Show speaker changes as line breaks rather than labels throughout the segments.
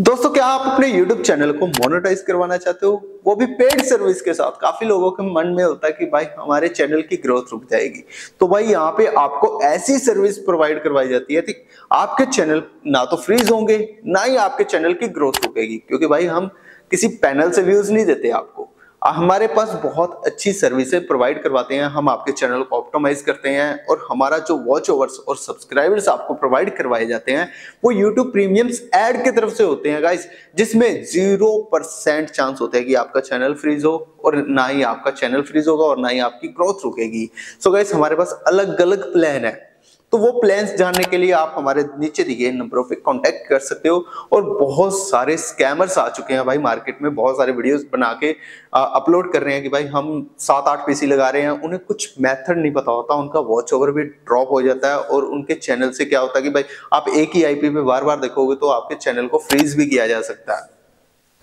दोस्तों, क्या आप अपने YouTube चैनल को मोनेटाइज करवाना चाहते हो? वो भी पेड सर्विस के साथ। काफ़ी लोगों के मन में होता है कि भाई, हमारे चैनल की ग्रोथ रुक जाएगी। तो भाई, यहाँ पे आपको ऐसी सर्विस प्रोवाइड करवाई जाती है, ठीक? आपके चैनल ना तो फ्रीज होंगे, ना ही आपके चैनल की ग्रोथ रुकेगी। क्योंकि भाई, हम किसी पैनल से व्यूज़ नहीं देते आपको। हमारे पास बहुत अच्छी सर्विसेज़ प्रोवाइड करवाते हैं। हम आपके चैनल को ऑप्टोमाइज करते हैं और हमारा जो वॉच ओवर्स और सब्सक्राइबर्स आपको प्रोवाइड करवाए जाते हैं, वो यूट्यूब प्रीमियम्स एड की तरफ़ से होते हैं गाइस जिसमें ज़ीरो परसेंट चांस होता है कि आपका चैनल फ्रीज हो और ना ही आपका चैनल फ्रीज होगा और ना ही आपकी ग्रोथ रुकेगी। सो so गाइस हमारे पास अलग अलग प्लान है। तो वो प्लान्स जानने के लिए आप हमारे नीचे दिए नंबरों पे कांटेक्ट कर सकते हो और बहुत सारे स्कैमर्स आ चुके हैं भाई मार्केट में, बहुत सारे वीडियोस बना के अपलोड कर रहे हैं कि भाई हम सात आठ पीसी लगा रहे हैं। उन्हें कुछ मेथड नहीं पता होता, उनका वॉच ओवर भी ड्रॉप हो जाता है और उनके चैनल से क्या होता है कि भाई आप एक ही आईपी पे बार बार देखोगे तो आपके चैनल को फ्रीज भी किया जा सकता है।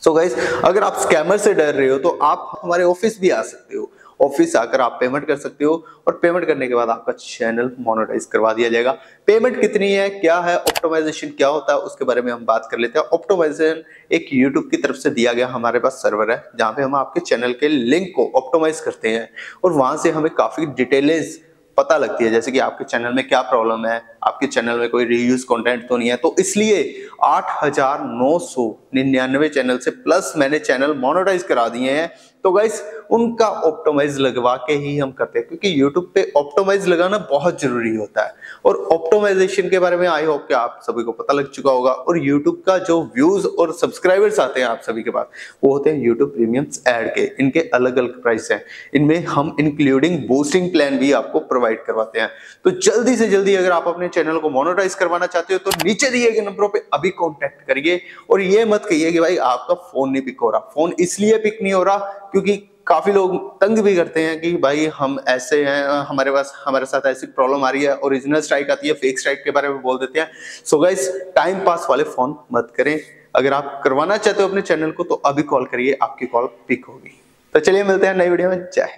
सो so गाइस अगर आप स्कैमर से डर रहे हो तो आप हमारे ऑफ़िस भी आ सकते हो। ऑफ़िस आकर आप पेमेंट कर सकते हो और पेमेंट करने के बाद आपका चैनल मोनेटाइज करवा दिया जाएगा। पेमेंट कितनी है, क्या है ऑप्टोमाइजेशन क्या होता है, उसके बारे में हम बात कर लेते हैं। ऑप्टोमाइजेशन एक यूट्यूब की तरफ़ से दिया गया हमारे पास सर्वर है, जहाँ पे हम आपके चैनल के लिंक को ऑप्टोमाइज करते हैं और वहाँ से हमें काफ़ी डिटेल्स पता लगती है, जैसे कि आपके चैनल में क्या प्रॉब्लम है, आपके चैनल में कोई रीयूज कंटेंट तो नहीं है। तो इसलिए आठ हज़ार नौ सौ निन्यानवे चैनल से प्लस मैंने चैनल मोनोटाइज करा दिए हैं। तो गाइस उनका ऑप्टोमाइज लगवा के ही हम करते हैं, क्योंकि यूट्यूब पे ऑप्टोमाइज लगाना बहुत ज़रूरी होता है। और ऑप्टोमाइजेशन के बारे में आई होप कि आप सभी को पता लग चुका होगा, और यूट्यूब का जो व्यूज़ और सब्सक्राइबर्स आते हैं आप सभी के पास, वो होते हैं यूट्यूब प्रीमियम्स एड के। इनके अलग अलग प्राइस हैं। इनमें हम इंक्लूडिंग बूस्टिंग प्लान भी आपको प्रोवाइड करवाते हैं। तो जल्दी से जल्दी अगर आप अपने चैनल को मोनोटाइज करवाना चाहते हो तो नीचे दिए गए नंबरों पर अभी कॉन्टेक्ट करिए। और ये मत कहिए कि भाई आपका फ़ोन नहीं पिक हो रहा। फ़ोन इसलिए पिक नहीं हो रहा क्योंकि काफ़ी लोग तंग भी करते हैं कि भाई हम ऐसे हैं, हमारे पास, हमारे साथ ऐसी प्रॉब्लम आ रही है ओरिजिनल स्ट्राइक आती है फेक स्ट्राइक के बारे में बोल देते हैं। सो गाइस टाइम पास वाले फ़ोन मत करें। अगर आप करवाना चाहते हो अपने चैनल को तो अभी कॉल करिए, आपकी कॉल पिक होगी। तो चलिए मिलते हैं नई वीडियो में। जय